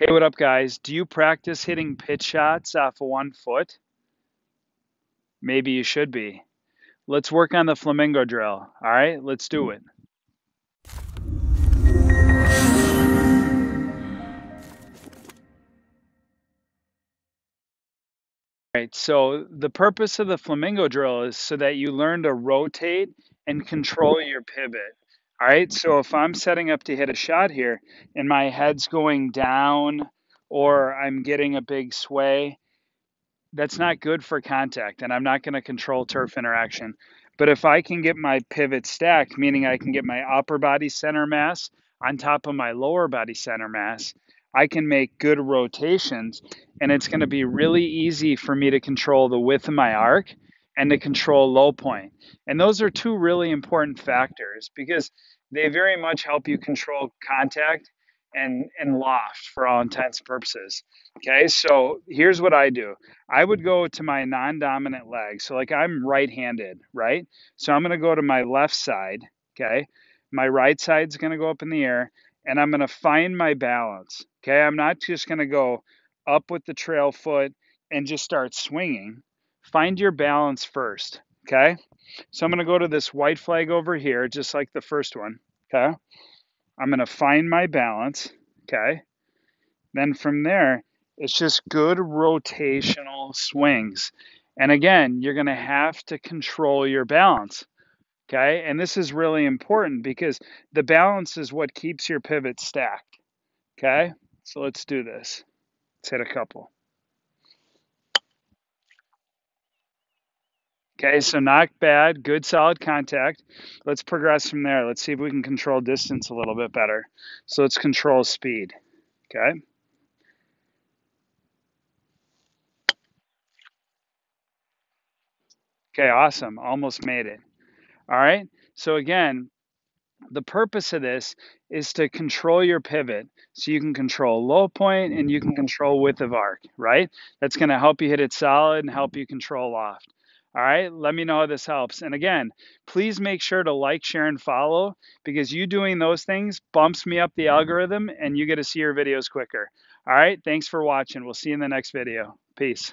Hey, what up, guys? Do you practice hitting pitch shots uh, off of one foot? Maybe you should be. Let's work on the flamingo drill. All right, let's do it. All right, so the purpose of the flamingo drill is so that you learn to rotate and control your pivot. All right, so if I'm setting up to hit a shot here and my head's going down or I'm getting a big sway, that's not good for contact and I'm not going to control turf interaction. But if I can get my pivot stacked, meaning I can get my upper body center mass on top of my lower body center mass, I can make good rotations and it's going to be really easy for me to control the width of my arc and to control low point. And those are two really important factors because they very much help you control contact and, and loft for all intents and purposes. Okay, so here's what I do I would go to my non dominant leg. So, like I'm right handed, right? So, I'm to go to my left side. Okay, my right side's to go up in the air and I'm to find my balance. Okay, I'm not just to go up with the trail foot and just start swinging. Find your balance first. Okay, so I'm going to go to this white flag over here, just like the first one. Okay, I'm going to find my balance. Okay, then from there, it's just good rotational swings. And again, you're going to have to control your balance. Okay, and this is really important because the balance is what keeps your pivot stacked. Okay, so let's do this. Let's hit a couple. Okay, so not bad, good solid contact. Let's progress from there. Let's see if we can control distance a little bit better. So let's control speed. Okay. Okay, awesome. Almost made it. All right. So again, the purpose of this is to control your pivot so you can control low point and you can control width of arc, right? That's going to help you hit it solid and help you control loft. All right, let me know how this helps. And again, please make sure to like, share, and follow because you doing those things bumps me up the algorithm and you get to see your videos quicker. All right, thanks for watching. We'll see you in the next video. Peace.